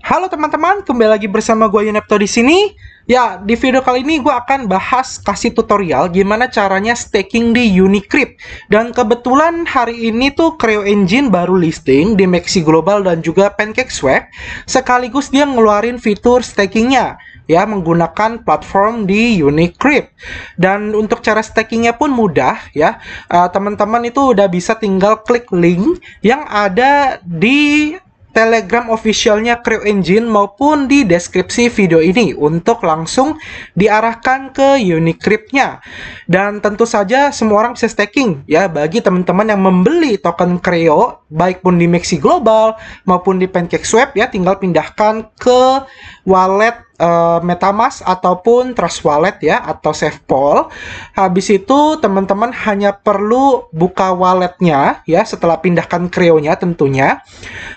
Halo teman-teman, kembali lagi bersama gue Yunepto di sini. Ya, di video kali ini gue akan bahas kasih tutorial gimana caranya staking di Unicrypt. Dan kebetulan hari ini tuh Creo Engine baru listing di Maxi Global dan juga PancakeSwap. Sekaligus dia ngeluarin fitur stakingnya ya menggunakan platform di Unicrypt. Dan untuk cara stakingnya pun mudah ya. Uh, teman-teman itu udah bisa tinggal klik link yang ada di Telegram officialnya Crew Engine maupun di deskripsi video ini untuk langsung diarahkan ke Unicrypt-nya. Dan tentu saja semua orang bisa staking ya bagi teman-teman yang membeli token Creo baik pun di Maxi Global maupun di PancakeSwap ya tinggal pindahkan ke wallet uh, MetaMask ataupun Trust Wallet ya atau SafePol. Habis itu teman-teman hanya perlu buka walletnya ya setelah pindahkan Creo-nya tentunya.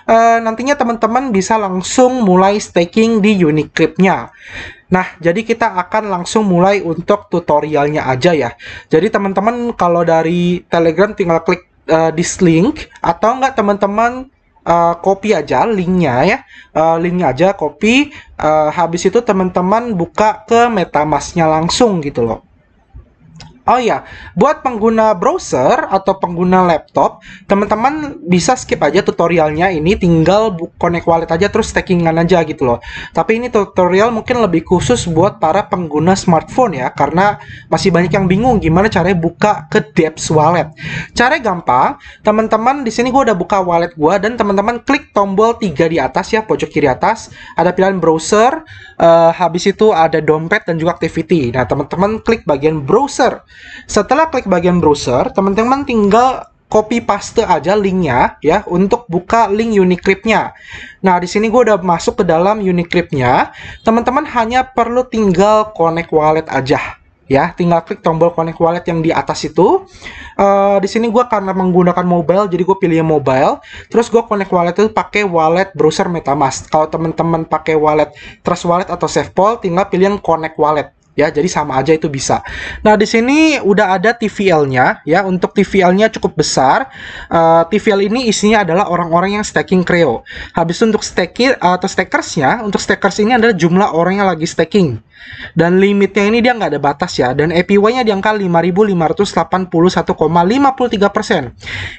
Uh, nantinya teman-teman bisa langsung mulai staking di Unicrypt-nya. Nah, jadi kita akan langsung mulai untuk tutorialnya aja ya. Jadi teman-teman kalau dari Telegram tinggal klik uh, this link atau enggak teman-teman uh, copy aja linknya ya. Uh, linknya aja copy uh, habis itu teman-teman buka ke metamasknya langsung gitu loh Oh iya, buat pengguna browser atau pengguna laptop, teman-teman bisa skip aja tutorialnya ini, tinggal connect wallet aja terus stakingan aja gitu loh. Tapi ini tutorial mungkin lebih khusus buat para pengguna smartphone ya, karena masih banyak yang bingung gimana caranya buka ke Depps Wallet. Cara gampang, teman-teman di sini gue udah buka wallet gue dan teman-teman klik tombol tiga di atas ya, pojok kiri atas, ada pilihan browser, uh, habis itu ada dompet dan juga activity. Nah, teman-teman klik bagian browser. Setelah klik bagian browser, teman-teman tinggal copy paste aja linknya ya untuk buka link Unicrypt-nya. Nah, di sini gue udah masuk ke dalam Unicrypt-nya. Teman-teman hanya perlu tinggal connect wallet aja ya tinggal klik tombol connect wallet yang di atas itu. Uh, di sini gue karena menggunakan mobile jadi gue pilih mobile. Terus gue connect wallet itu pakai wallet browser MetaMask. Kalau teman-teman pakai wallet Trust Wallet atau SafePol tinggal pilih yang connect wallet ya jadi sama aja itu bisa. Nah di sini udah ada TVL-nya ya untuk TVL-nya cukup besar. Uh, eh, TVL ini isinya adalah orang-orang yang staking Creo. Habis itu untuk staking uh, atau stakers-nya untuk stakers ini adalah jumlah orang yang lagi staking. Dan limitnya ini dia nggak ada batas ya. Dan APY-nya di angka 5.581,53%.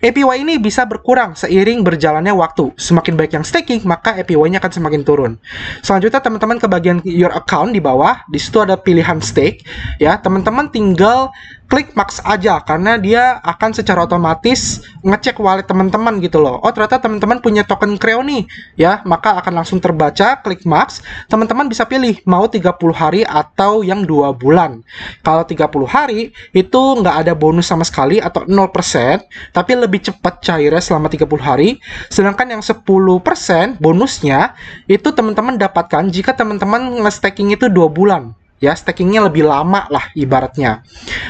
APY ini bisa berkurang seiring berjalannya waktu. Semakin baik yang staking, maka APY-nya akan semakin turun. Selanjutnya teman-teman ke bagian your account di bawah. Di situ ada pilihan pilihan stake ya teman-teman tinggal klik max aja karena dia akan secara otomatis ngecek wallet teman-teman gitu loh. Oh, ternyata teman-teman punya token Creo nih, ya, maka akan langsung terbaca, klik max. Teman-teman bisa pilih mau 30 hari atau yang dua bulan. Kalau 30 hari itu nggak ada bonus sama sekali atau 0%, tapi lebih cepat cairnya selama 30 hari. Sedangkan yang 10% bonusnya itu teman-teman dapatkan jika teman-teman nge-staking itu dua bulan ya stakingnya lebih lama lah ibaratnya.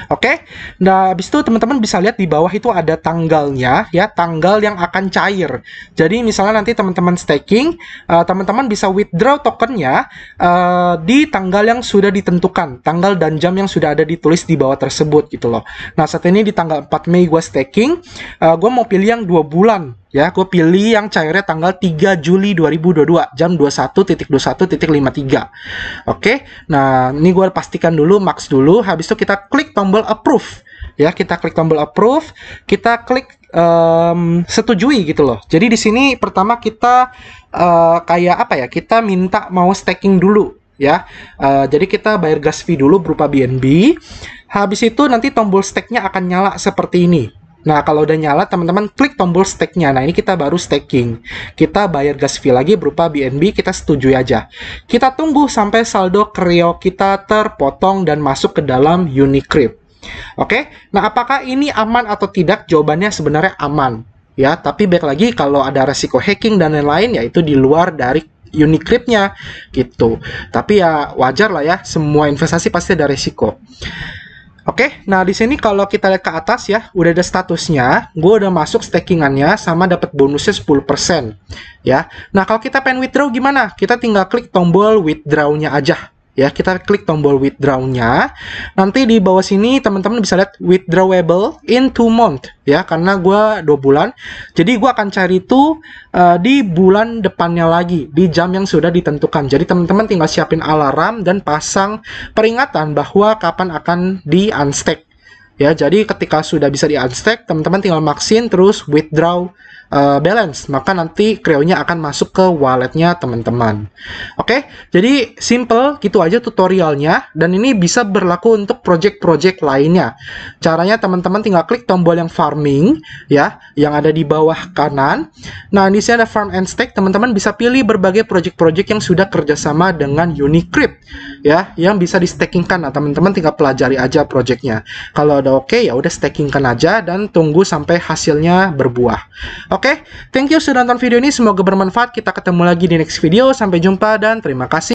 Oke okay? nah habis itu teman-teman bisa lihat di bawah itu ada tanggalnya ya tanggal yang akan cair. Jadi misalnya nanti teman-teman staking uh, teman-teman bisa withdraw tokennya uh, di tanggal yang sudah ditentukan tanggal dan jam yang sudah ada ditulis di bawah tersebut gitu loh. Nah saat ini di tanggal 4 Mei gue staking uh, gue mau pilih yang dua bulan ya gue pilih yang cairnya tanggal 3 Juli 2022 jam 21.21.53 oke nah ini gue pastikan dulu max dulu habis itu kita klik tombol approve. Ya kita klik tombol approve kita klik um, setujui gitu loh. Jadi di sini pertama kita uh, kayak apa ya kita minta mau staking dulu ya. Uh, jadi kita bayar gas fee dulu berupa BNB habis itu nanti tombol stake-nya akan nyala seperti ini Nah, kalau udah nyala, teman-teman klik tombol stake-nya. Nah, ini kita baru staking. Kita bayar gas fee lagi berupa BNB, kita setuju aja. Kita tunggu sampai saldo Creo kita terpotong dan masuk ke dalam Unicrypt. Oke, nah apakah ini aman atau tidak? Jawabannya sebenarnya aman. Ya, tapi baik lagi kalau ada resiko hacking dan lain-lain, yaitu di luar dari Unicrypt-nya gitu. Tapi ya wajar lah ya, semua investasi pasti ada resiko. Oke, nah di sini kalau kita lihat ke atas ya, udah ada statusnya, gue udah masuk stakingannya sama dapat bonusnya 10%. Ya. Nah, kalau kita pengen withdraw gimana? Kita tinggal klik tombol withdraw-nya aja. Ya kita klik tombol withdraw-nya. Nanti di bawah sini teman-teman bisa lihat withdrawable in two month. Ya karena gue dua bulan. Jadi gue akan cari itu uh, di bulan depannya lagi di jam yang sudah ditentukan. Jadi teman-teman tinggal siapin alarm dan pasang peringatan bahwa kapan akan di unstack ya jadi ketika sudah bisa di unstack teman-teman tinggal maksin terus withdraw uh, balance. Maka nanti Creo-nya akan masuk ke walletnya teman-teman. Oke okay? jadi simple gitu aja tutorialnya. Dan ini bisa berlaku untuk project-project lainnya. Caranya teman-teman tinggal klik tombol yang farming ya yang ada di bawah kanan. Nah di sini ada farm and stake. Teman-teman bisa pilih berbagai project-project yang sudah kerjasama dengan Unicrypt ya yang bisa di stakingkan nah teman-teman tinggal pelajari aja projectnya kalau udah oke okay, ya udah stakingkan aja dan tunggu sampai hasilnya berbuah Oke, okay? thank you sudah nonton video ini. Semoga bermanfaat. Kita ketemu lagi di next video. Sampai jumpa dan terima kasih.